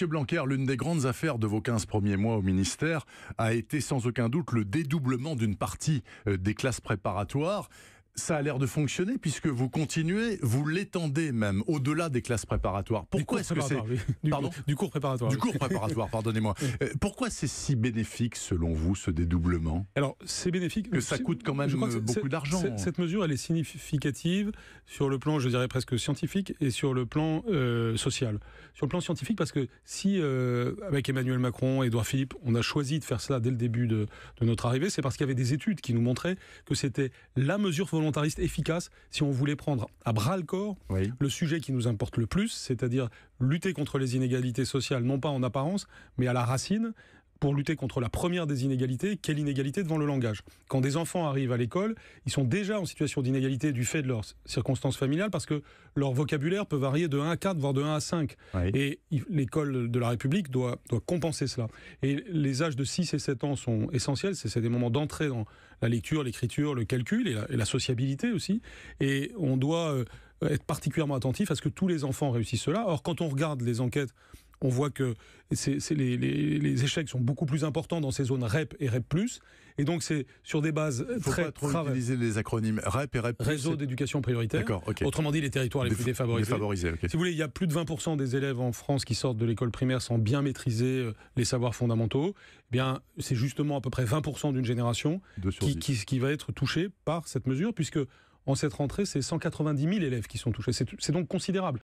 Monsieur Blanquer, l'une des grandes affaires de vos 15 premiers mois au ministère a été sans aucun doute le dédoublement d'une partie euh, des classes préparatoires ça a l'air de fonctionner puisque vous continuez, vous l'étendez même au-delà des classes préparatoires. Pourquoi est-ce que c'est du, Pardon du cours préparatoire Du cours préparatoire, pardonnez-moi. Euh, pourquoi c'est si bénéfique selon vous ce dédoublement? Alors c'est bénéfique que ça coûte quand même beaucoup d'argent. Cette mesure, elle est significative sur le plan, je dirais presque scientifique et sur le plan euh, social. Sur le plan scientifique, parce que si euh, avec Emmanuel Macron Edouard Philippe, on a choisi de faire cela dès le début de, de notre arrivée, c'est parce qu'il y avait des études qui nous montraient que c'était la mesure volontariste efficace si on voulait prendre à bras le corps le sujet qui nous importe le plus, c'est-à-dire lutter contre les inégalités sociales, non pas en apparence, mais à la racine, pour lutter contre la première des inégalités, quelle inégalité devant le langage? Quand des enfants arrivent à l'école, ils sont déjà en situation d'inégalité du fait de leurs circonstances familiales parce que leur vocabulaire peut varier de 1 à 4, voire de 1 à 5. Et l'école de la République doit, doit compenser cela. Et les âges de 6 et 7 ans sont essentiels, c'est des moments d'entrée dans la lecture, l'écriture, le calcul et la, sociabilité aussi. Et on doit euh, être particulièrement attentif à ce que tous les enfants réussissent cela. Or, quand on regarde les enquêtes on voit que les, échecs sont beaucoup plus importants dans ces zones REP et REP+. Et donc, c'est sur des bases Faut très... Pas trop utiliser les acronymes REP et REP+. Réseau d'éducation prioritaire. Autrement dit, les territoires les plus défavorisés. Si vous voulez, il y a plus de 20% des élèves en France qui sortent de l'école primaire sans bien maîtriser euh, les savoirs fondamentaux. Eh bien, c'est justement à peu près 20% d'une génération qui, qui va être touchée par cette mesure, puisque en cette rentrée, c'est 190 000 élèves qui sont touchés. C'est donc considérable.